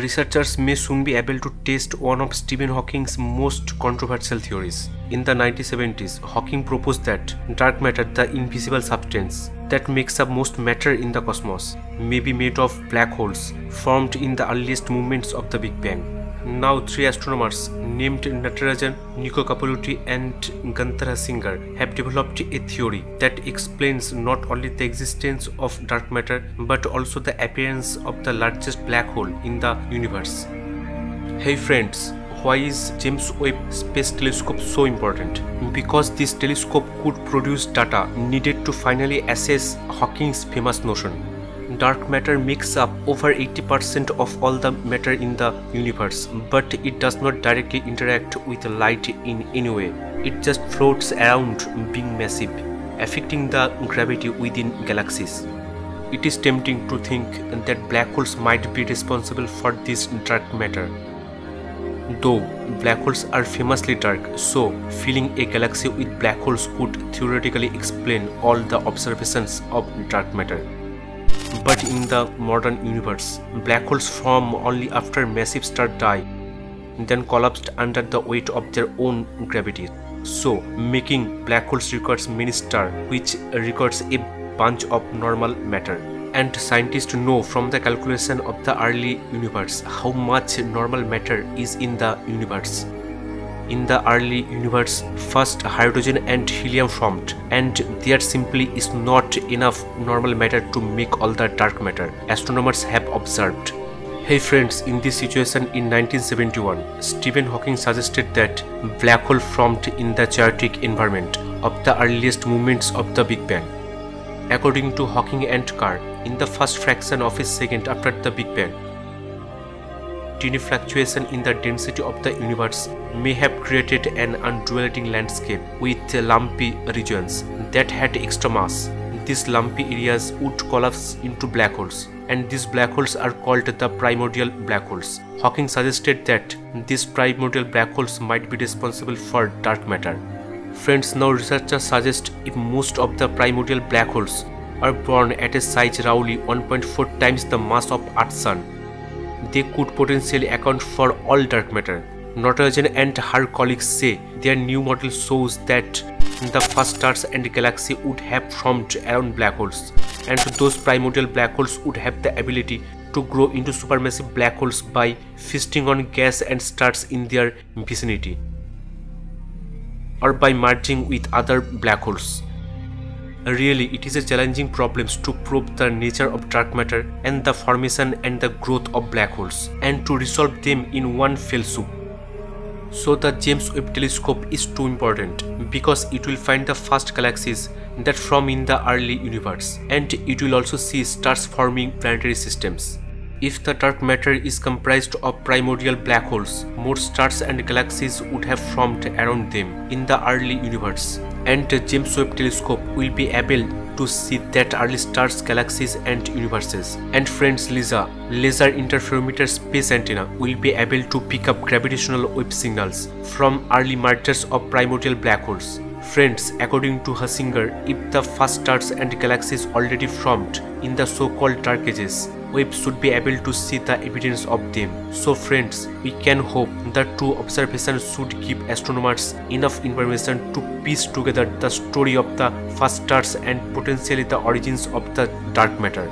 researchers may soon be able to test one of Stephen Hawking's most controversial theories. In the 1970s, Hawking proposed that dark matter, the invisible substance that makes up most matter in the cosmos, may be made of black holes formed in the earliest moments of the Big Bang. Now, three astronomers named Natarajan, Nico Cappelluti, and Gunther Hasinger have developed a theory that explains not only the existence of dark matter but also the appearance of the largest black hole in the universe. Hey friends, why is James Webb Space Telescope so important? Because this telescope could produce data needed to finally assess Hawking's famous notion dark matter makes up over 80% of all the matter in the universe, but it does not directly interact with light in any way. It just floats around being massive, affecting the gravity within galaxies. It is tempting to think that black holes might be responsible for this dark matter. Though black holes are famously dark, so filling a galaxy with black holes could theoretically explain all the observations of dark matter. But in the modern universe, black holes form only after massive stars die, then collapsed under the weight of their own gravity. So, making black holes requires many stars, which requires a bunch of normal matter. And scientists know from the calculation of the early universe how much normal matter is in the universe in the early universe first hydrogen and helium formed and there simply is not enough normal matter to make all the dark matter astronomers have observed Hey friends, in this situation in 1971, Stephen Hawking suggested that black hole formed in the chaotic environment of the earliest moments of the Big Bang. According to Hawking and Kerr, in the first fraction of a second after the Big Bang, tiny fluctuation in the density of the universe may have created an undulating landscape with lumpy regions that had extra mass. These lumpy areas would collapse into black holes, and these black holes are called the primordial black holes. Hawking suggested that these primordial black holes might be responsible for dark matter. Friends, now researchers suggest if most of the primordial black holes are born at a size roughly 1.4 times the mass of Earth's sun, they could potentially account for all dark matter. Natarajan and her colleagues say their new model shows that the first stars and galaxies would have formed around black holes, and those primordial black holes would have the ability to grow into supermassive black holes by feasting on gas and stars in their vicinity, or by merging with other black holes. Really, it is a challenging problem to probe the nature of dark matter and the formation and the growth of black holes, and to resolve them in one fell swoop. So the James Webb Telescope is too important because it will find the first galaxies that form in the early universe, and it will also see stars forming planetary systems. If the dark matter is comprised of primordial black holes, more stars and galaxies would have formed around them in the early universe, and the James Webb Telescope will be able to see that early stars, galaxies and universes. And friends LISA, Laser Interferometer Space Antenna will be able to pick up gravitational wave signals from early mergers of primordial black holes. Friends, according to Hasinger, if the first stars and galaxies already formed in the so-called dark ages, Webb should be able to see the evidence of them. So friends, we can hope that two observations should give astronomers enough information to piece together the story of the first stars and potentially the origins of the dark matter.